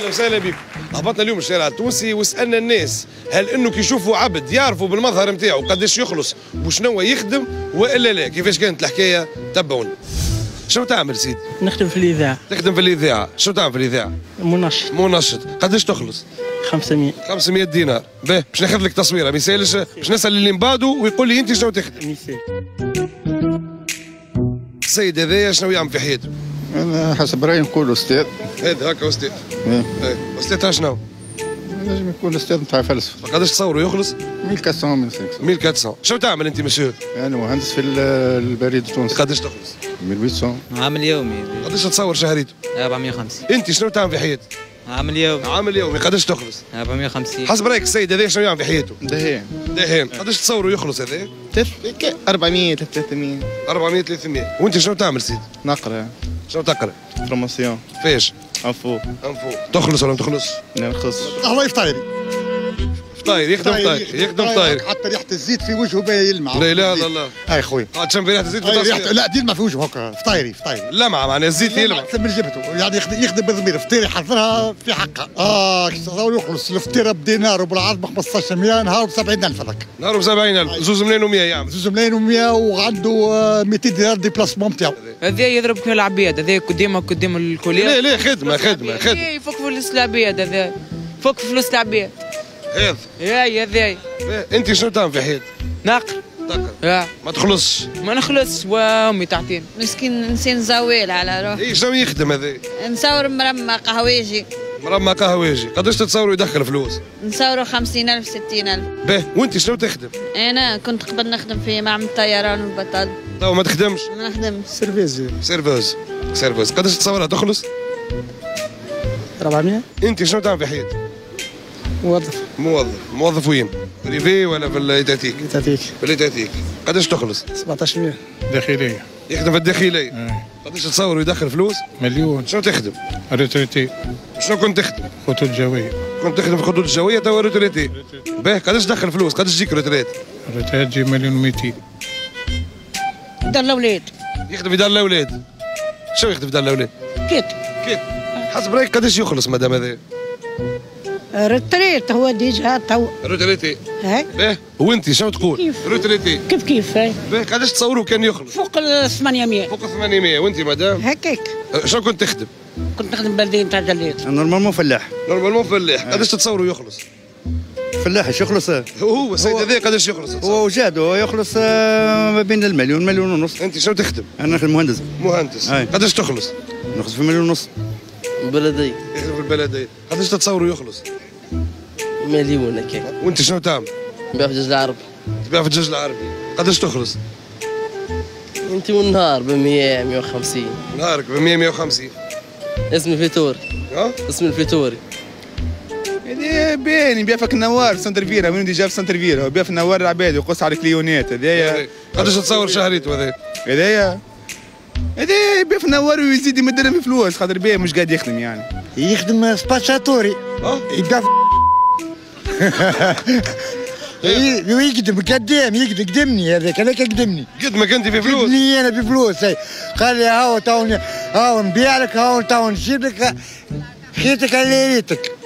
أهلا وسهلا بكم هبطنا اليوم الشارع التونسي وسألنا الناس هل إنه كي يشوفوا عبد يعرفوا بالمظهر نتاعو قداش يخلص؟ وشنو يخدم وإلا لا؟ كيفاش كانت الحكاية؟ تبعونا. شنو تعمل سيدي؟ نخدم في الإذاعة. تخدم في الإذاعة. شنو تعمل في الإذاعة؟ منشط. منشط. قداش تخلص؟ 500 500 دينار. باهي باش ناخذ لك تصويرة. ما يسالش باش نسأل اللي مبادو ويقول لي أنت شنو تخدم. مثال السيد هذايا شنو يعمل في حياته؟ أنا حسب رأيي نقول أستاذ هذا هكا أستاذ إيه. إيه. أستاذ تاع شنو؟ لازم يكون أستاذ نتاع فلسفه قداش تصوروا يخلص؟ 1400 من 500 1400 شنو تعمل أنت مسيو؟ أنا مهندس في ال- البريد التونسي قداش تخلص؟ 1800 عامل يومي قداش تصور شهريته؟ 450 أنت شنو تعمل في حياتك؟ عامل يومي عامل يومي قداش تخلص؟ 450 حسب رأيك السيد هذا شنو يعمل في حياته؟ دهين دهان قداش تصوروا يخلص هذا؟ 400 300 400 300 وأنت شنو تعمل سيدي؟ نقرأ شنو تقرأ؟ بروموسيون فاش؟ انفو انفو تخلص ولا ما تخلصش؟ نرخص الله يفطيري فطاير يخدم فطاير يخدم فطاير حتى ريحة الزيت في وجهه باهي يلمع. لا اله الا الله هاي خويا. قاعد تشم ريحة الزيت ريحه بالتصوير لا ديما في وجهه هكا فطايري فطايري لمعه معناها الزيت يلمع. من جبته يعني يخدم, يخدم بضمير فطير يحضرها في حقها. آه تصور يخلص. الفطيره بدينار وبالعرض ب 1500 نهار ب 70000 هذاك. نهار ب 70000 زوز ملايين و100 يعمل زوج ملايين و100 وعنده آه، 200 دينار ديبلاسمون نتاعو هذا يضرب في العبيد. هذا قدامه قدام الكلية. لا لا خدمة خدمة خدمة. إيه، يفك فلوس العبيد هذا. فك فلوس العبيد هذا هاي هذا انت شنو تعمل في حياتك؟ ناقر. تقرا ها ما تخلصش. ما نخلصش. وامي تعطيني. مسكين انسان زويل على روح اي شنو يخدم هذا؟ نصور مرمى قهويجي مرمى قهوجي. قداش تتصور يدخل فلوس؟ نصوروا خمسين ألف ستين ألف. باهي وانت شنو تخدم؟ أنا كنت قبل نخدم في معمل الطيران والبطاط تو ما تخدمش؟ ما نخدمش. serveuse serveuse serveuse قداش تصورها؟ تخلص؟ 400 انت شنو تعمل في حياتك؟ موظف موظف موظف وين؟ privé ولا في ال étatique؟ تعطيك في ال étatique قداش تخلص؟ 1700 داخلية يخدم في الداخلية قداش تصور ويدخل فلوس؟ مليون شنو تخدم؟ retraité شنو كنت تخدم؟ خطوط جوية كنت تخدم في الخطوط الجويه توا retraité باهي قداش تدخل فلوس؟ قداش تجيك retraite؟ retraite تجي مليون و200 دار الاولاد يخدم في دار الاولاد شنو يخدم في دار الاولاد؟ كيف كيف؟ حسب رأيك قداش يخلص مدام هذا؟ retraité هو déjà تو. retraité هاي باهي وانت شنو تقول؟ كيف؟ retraité كيف كيف؟ باهي قداش تصوروا كان يخلص؟ فوق ال 800 فوق 800 وانت مدام؟ هكاك أه، شنو كنت تخدم؟ كنت نخدم بلديه نتاع جليت. normalement فلاح. normalement فلاح. قداش تتصوروا يخلص؟ فلاح إيش يخلص؟ هو هو السيد هذا قداش يخلص؟ هو وجاد هو يخلص آه، ما بين المليون مليون ونص. انت شنو تخدم؟ أنا نخدم مهندس. مهندس. قداش تخلص؟ نخلص في مليون ونص. بلدي. يخدم في البلديه قداش تتصوروا يخلص؟ مليون هكاك وانت شنو تعمل؟ نبيع في الدجاج العربي. تبيع في الدجاج العربي. قداش تخلص؟ انت والنهار ب 100 150 نهارك ب 100 150 اسمي فيتوري. ها؟ اسمي الفيتوري. هذه باين يبيع فيك النوار في سنتر فيرا وين جاب في سنتر فيرا ويبيع في النوار العباد ويقص على الكليونات هذايا قداش تصور شهريته هذا؟ هذايا هذا يبيع في النوار ويزيد يمدنا في فلوس. خاطر باين مش قاعد يخدم يعني. يخدم سباتشاتوري آه يبقى يقدم قدام يقدم قدمني هذاك هذاك قدمني قد ما كنت في فلوس. قدمني أنا بفلوس هاي قال لي هاو تو هاو نبيع لك هاو تو نجيب لك خيتك على ريتك.